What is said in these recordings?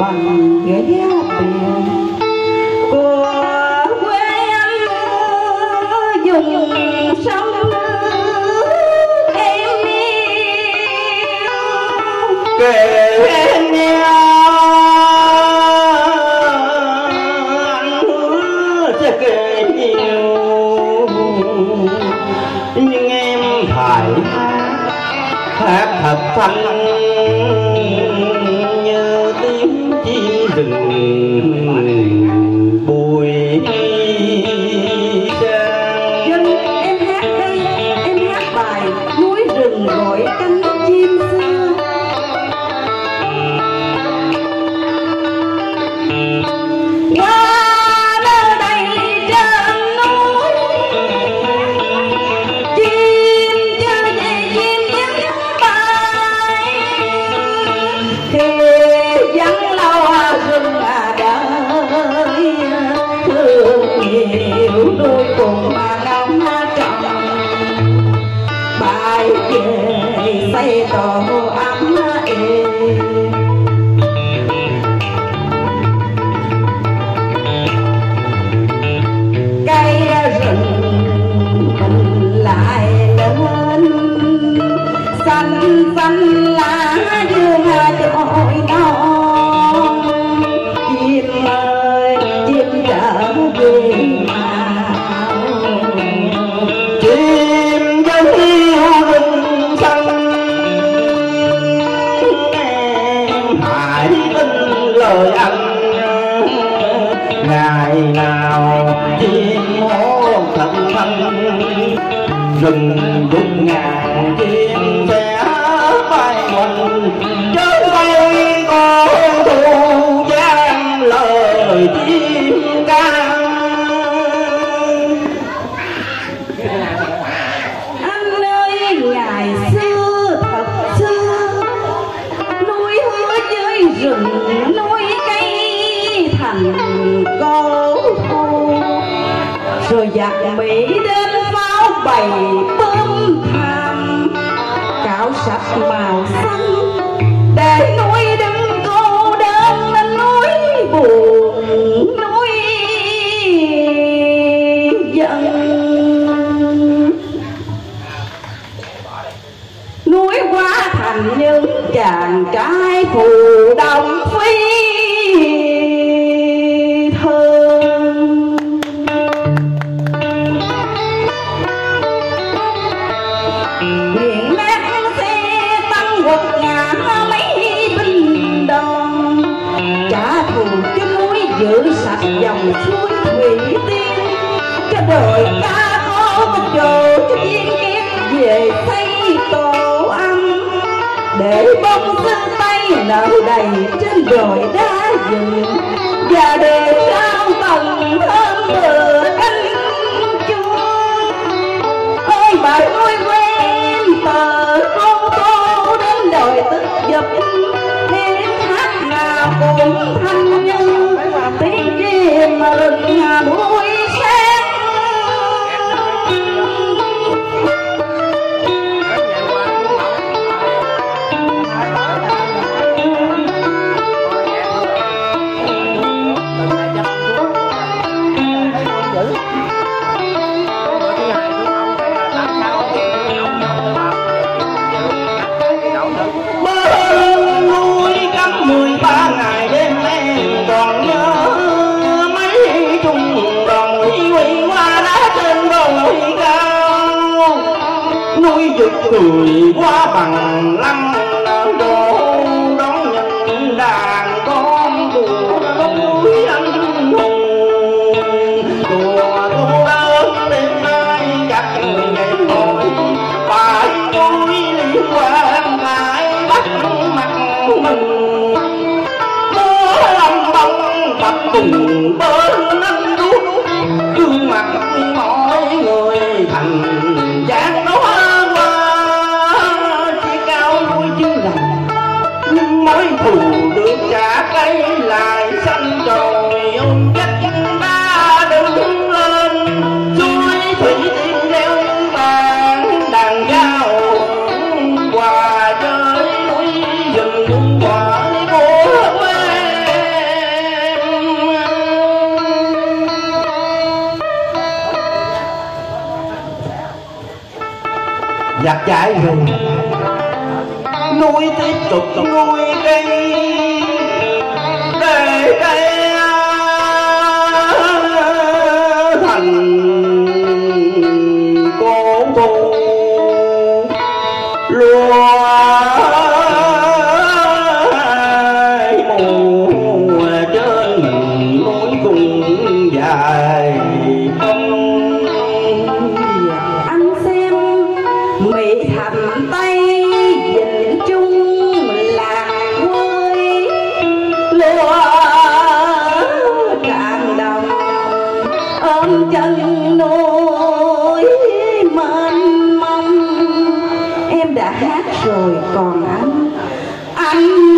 bằng ghé biển của quê anh dùng sông em kể nghe nhưng em phải hát thật thanh chim rừng rừng rút ngàn chim sẽ bay quanh chớ bay có thu gian lời chim ca anh ơi ngày xưa thật xưa núi hứa với rừng, núi cây thành cô thu rồi giặc mỹ đến pháo bơm tham cạo sạch màu xanh để núi đứng cô đơn núi buồn núi giận núi quá thành những chàng trai phù đồng phi. Sạch dòng thủy tiên. Cho đời ca khô có chỗ cho viên kiếp về xây tổ âm để bông xinh tay nở đầy trên đồi đá rừng và để trao núi giật cười qua bằng lăng giặc chạy rừng nuôi tiếp tục nuôi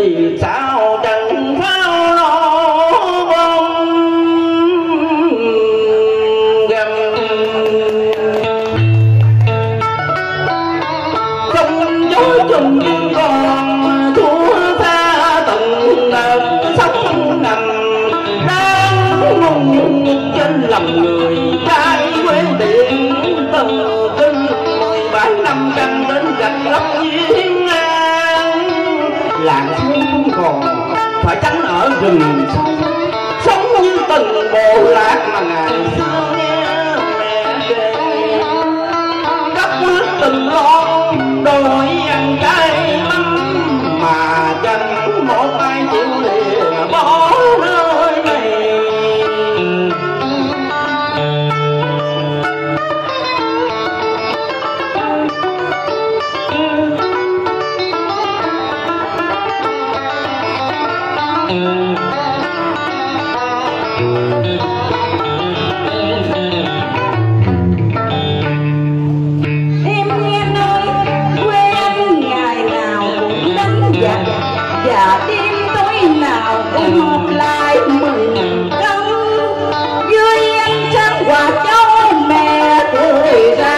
你咋 ngàn xưa mẹ kể đất nước từng non đôi đêm tối nào cũng hợp lại mừng cân duyên trăng quạt cho mẹ cười ra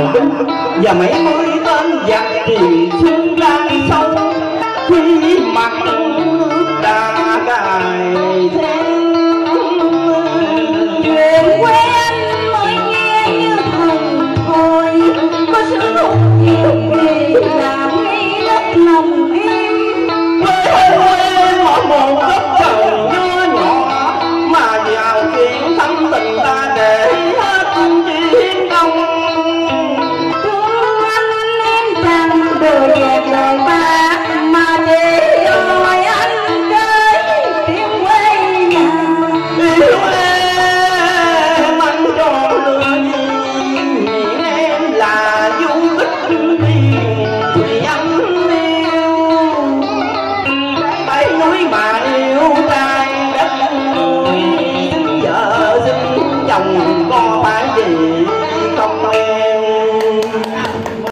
nào và mấy mới